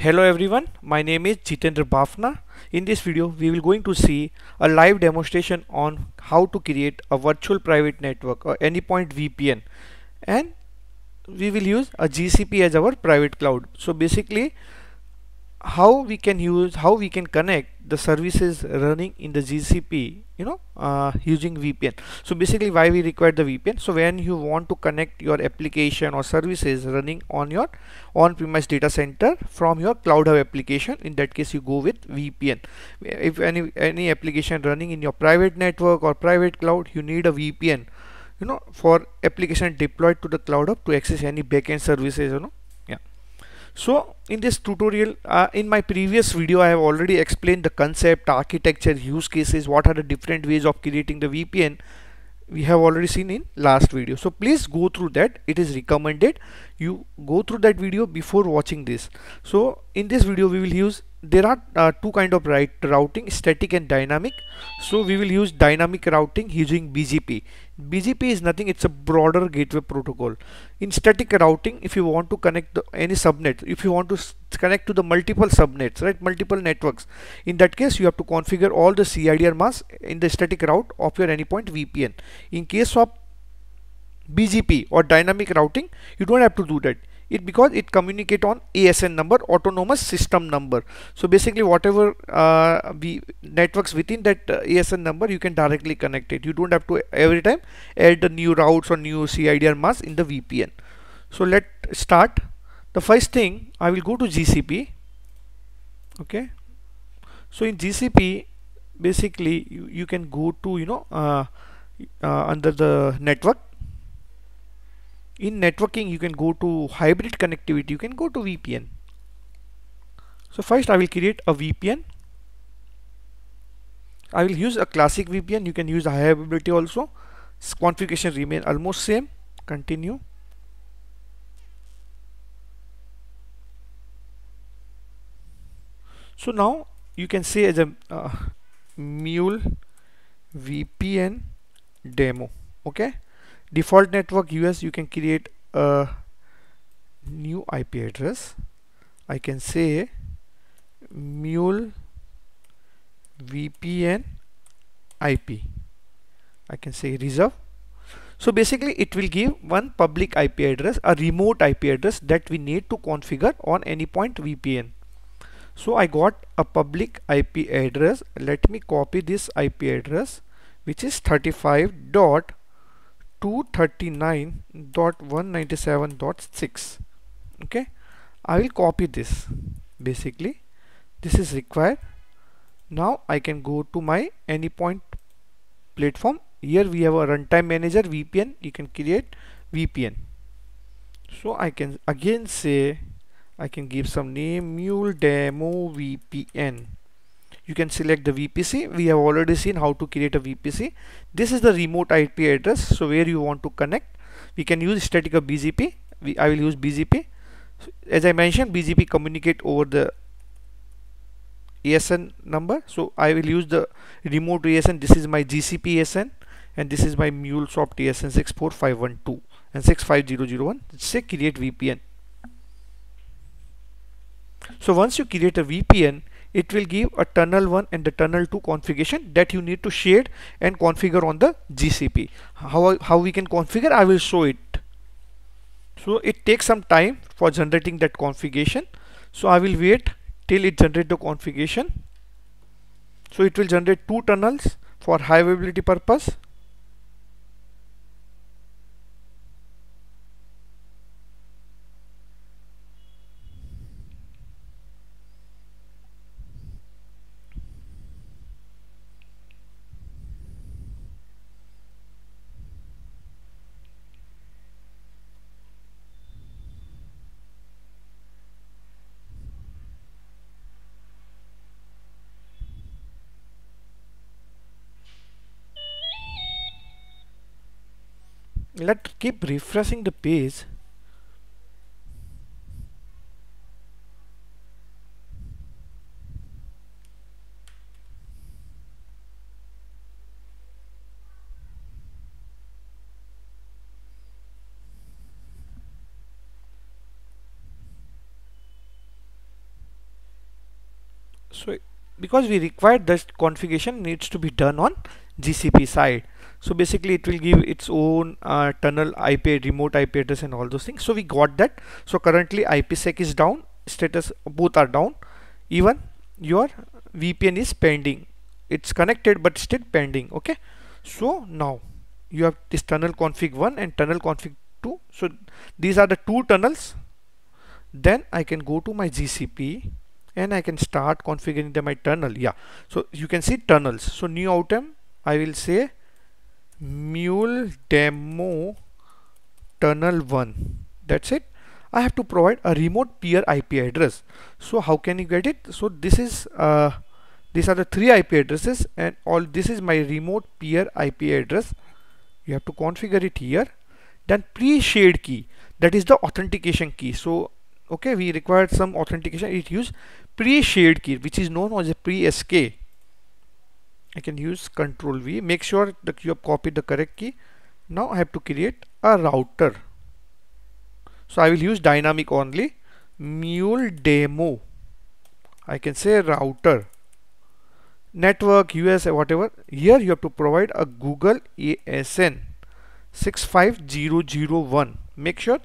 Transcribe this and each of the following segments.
Hello everyone, my name is Jitendra Bafna. In this video, we will going to see a live demonstration on how to create a virtual private network or Anypoint VPN and we will use a GCP as our private cloud. So basically how we can use how we can connect the services running in the GCP you know uh, using VPN so basically why we require the VPN so when you want to connect your application or services running on your on-premise data center from your CloudHub application in that case you go with VPN if any any application running in your private network or private cloud you need a VPN you know for application deployed to the CloudHub to access any backend services you know so in this tutorial, uh, in my previous video, I have already explained the concept, architecture, use cases, what are the different ways of creating the VPN we have already seen in last video. So please go through that. It is recommended you go through that video before watching this. So in this video, we will use there are uh, two kind of right routing static and dynamic. So we will use dynamic routing using BGP BGP is nothing it's a border gateway protocol. In static routing if you want to connect the, any subnet if you want to connect to the multiple subnets right multiple networks in that case you have to configure all the CIDR masks in the static route of your anypoint VPN in case of BGP or dynamic routing you don't have to do that it because it communicate on ASN number autonomous system number. So basically whatever uh, we networks within that uh, ASN number you can directly connect it. You don't have to every time add the new routes or new CIDR mask in the VPN so let start. The first thing I will go to GCP okay? So in GCP basically you, you can go to you know uh, uh under the network in networking you can go to hybrid connectivity. You can go to VPN so first I will create a VPN I will use a classic VPN you can use a high also. Configuration remain almost same. Continue. So now you can say as a uh, mule VPN demo. Okay default network US you can create a new IP address. I can say mule VPN IP I can say reserve. So basically it will give one public IP address a remote IP address that we need to configure on Anypoint VPN so I got a public IP address. Let me copy this IP address which is 35 dot 239.197.6 okay? I will copy this. Basically this is required. Now I can go to my Anypoint platform. Here we have a runtime manager VPN you can create VPN so I can again say I can give some name mule demo VPN you can select the VPC we have already seen how to create a VPC this is the remote IP address so where you want to connect. We can use static of BGP we, I will use BGP so as I mentioned BGP communicate over the ASN number. So I will use the remote ASN this is my GCP ASN and this is my MuleSoft ASN 64512 and 65001 say create VPN so once you create a VPN it will give a tunnel 1 and the tunnel 2 configuration that you need to shade and configure on the GCP how, how we can configure? I will show it. So it takes some time for generating that configuration. So I will wait till it generate the configuration. So it will generate two tunnels for high availability purpose let keep refreshing the page so because we require this configuration needs to be done on GCP side. So basically it will give its own uh, tunnel IP remote IP address and all those things. So we got that. So currently IPsec is down. Status both are down. Even your VPN is pending. It's connected but still pending okay? So now you have this tunnel config 1 and tunnel config 2 so these are the two tunnels. Then I can go to my GCP and I can start configuring the, my tunnel. Yeah. So you can see tunnels. So new item I will say mule demo tunnel 1 that's it. I have to provide a remote peer IP address. So how can you get it? So this is uh, these are the three IP addresses and all this is my remote peer IP address. You have to configure it here. Then pre-shared key. That is the authentication key. So okay we required some authentication. It use pre-shared key which is known as a pre-sk I can use control V. Make sure that you have copied the correct key. Now I have to create a router. So I will use dynamic only. Mule demo. I can say router. Network US whatever. Here you have to provide a Google ASN 65001 make sure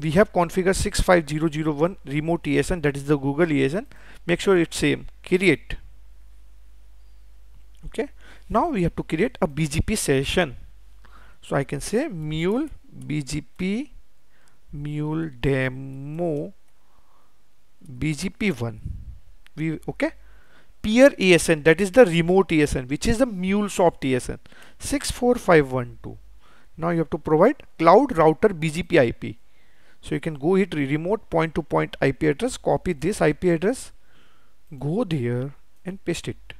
we have configured 65001 remote ASN that is the Google ASN make sure it's same. Create. Okay. Now we have to create a BGP session. So I can say mule BGP mule demo BGP1 we okay. Peer ASN that is the remote ASN which is the MuleSoft ASN 64512 now you have to provide cloud router BGP IP so you can go hit remote point to point IP address copy this IP address go there and paste it.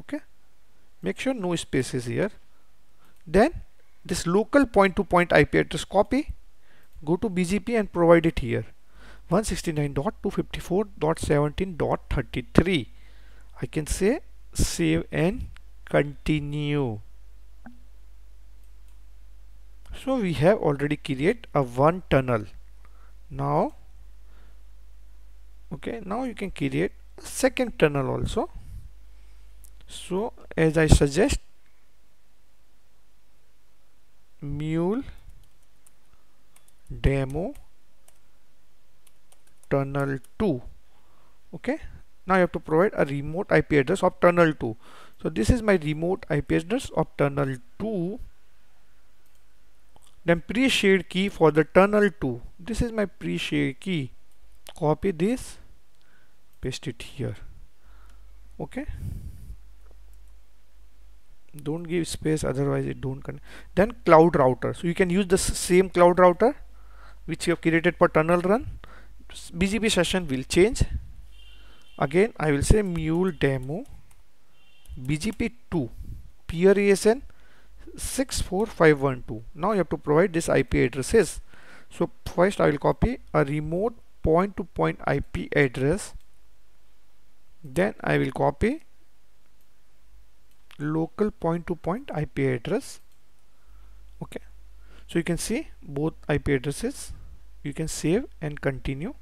Okay? Make sure no spaces here. Then this local point to point IP address copy go to BGP and provide it here. 169.254.17.33 I can say save and continue so we have already create a one tunnel. Now okay now you can create a second tunnel also. So as I suggest mule demo tunnel 2 okay now you have to provide a remote IP address of tunnel 2 so this is my remote IP address of tunnel 2 then pre-shared key for the tunnel 2 this is my pre-shared key. Copy this paste it here. Okay? Don't give space otherwise it don't connect then cloud router. So you can use the same cloud router which you have created for tunnel run. BGP session will change. Again I will say mule demo BGP2 peer ASN 64512 now you have to provide this IP addresses. So first I will copy a remote point to point IP address. Then I will copy local point to point IP address. Okay. So you can see both IP addresses. You can save and continue.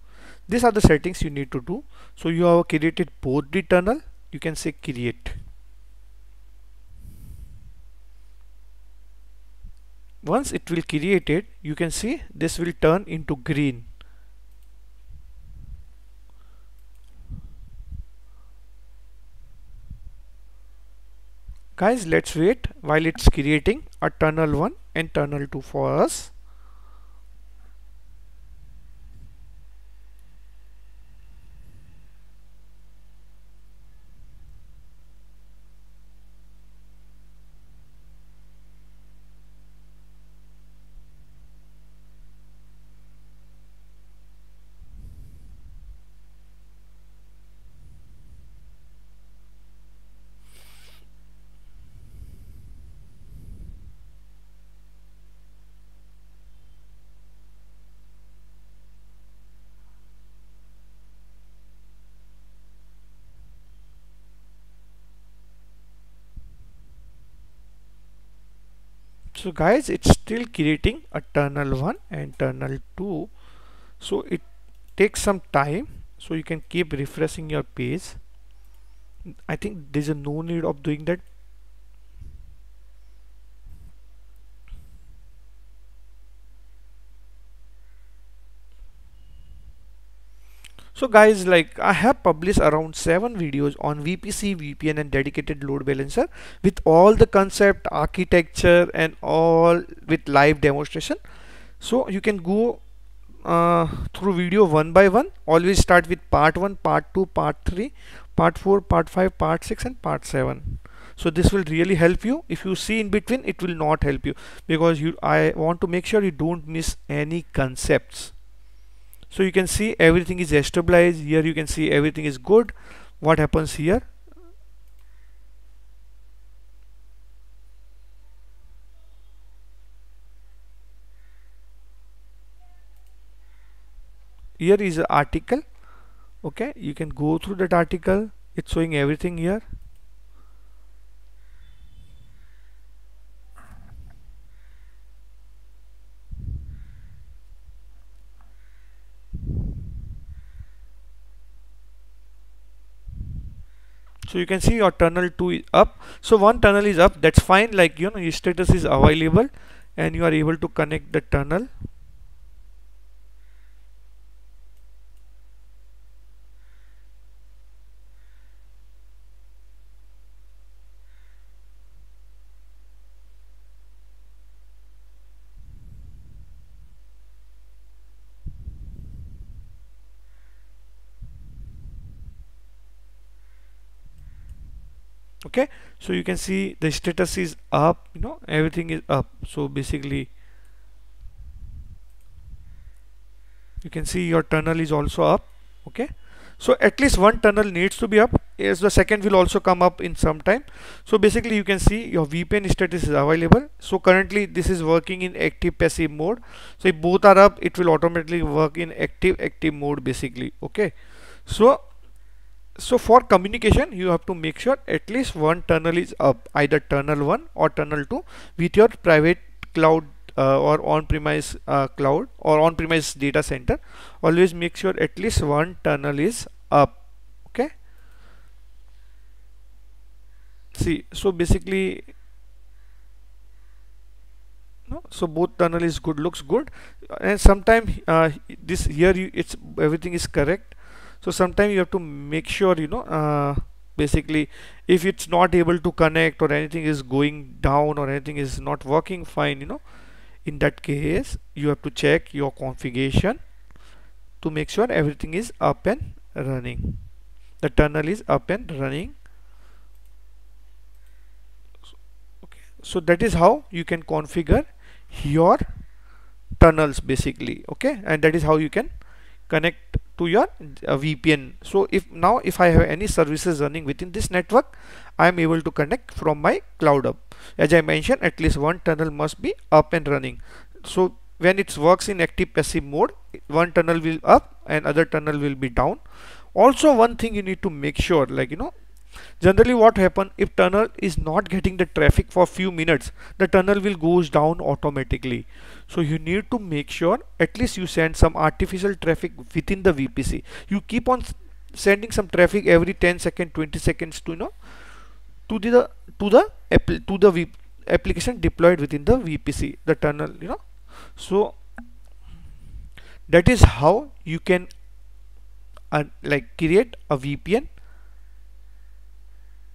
These are the settings you need to do. So you have created both the tunnel. You can say create once it will create it you can see this will turn into green. Guys let's wait while it's creating a tunnel 1 and tunnel 2 for us so guys it's still creating a tunnel 1 and tunnel 2 so it takes some time. So you can keep refreshing your page. I think there's a no need of doing that so guys like I have published around seven videos on VPC VPN and dedicated load balancer with all the concept architecture and all with live demonstration. So you can go uh, through video one by one. Always start with part 1 part 2 part 3 part 4 part 5 part 6 and part 7 so this will really help you. If you see in between it will not help you because you I want to make sure you don't miss any concepts so you can see everything is stabilized. Here you can see everything is good. What happens here? Here is an article. Okay you can go through that article. It's showing everything here so you can see your tunnel 2 is up. So one tunnel is up. That's fine. Like you know your status is available and you are able to connect the tunnel okay? So you can see the status is up you know everything is up. So basically you can see your tunnel is also up. Okay? So at least one tunnel needs to be up. As the second will also come up in some time. So basically you can see your VPN status is available. So currently this is working in active passive mode. So if both are up it will automatically work in active active mode basically. Okay? So so for communication you have to make sure at least one tunnel is up either tunnel 1 or tunnel 2 with your private cloud uh, or on-premise uh, cloud or on-premise data center. Always make sure at least one tunnel is up okay? See so basically no, so both tunnel is good looks good. And sometime uh, this here you, it's everything is correct so sometimes you have to make sure you know uh, basically if it's not able to connect or anything is going down or anything is not working fine you know. In that case you have to check your configuration to make sure everything is up and running. The tunnel is up and running. Okay. So that is how you can configure your tunnels basically. Okay. And that is how you can connect to your uh, VPN so if now if I have any services running within this network I am able to connect from my CloudHub as I mentioned at least one tunnel must be up and running. So when it works in active passive mode one tunnel will up and other tunnel will be down. Also one thing you need to make sure like you know generally what happen if tunnel is not getting the traffic for few minutes the tunnel will goes down automatically. So you need to make sure at least you send some artificial traffic within the VPC you keep on sending some traffic every 10 second 20 seconds to you know to the to the to the v, application deployed within the VPC the tunnel you know. So that is how you can uh, like create a VPN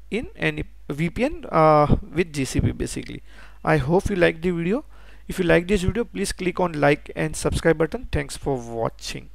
in any VPN uh, with GCP basically. I hope you like the video. If you like this video please click on like and subscribe button. Thanks for watching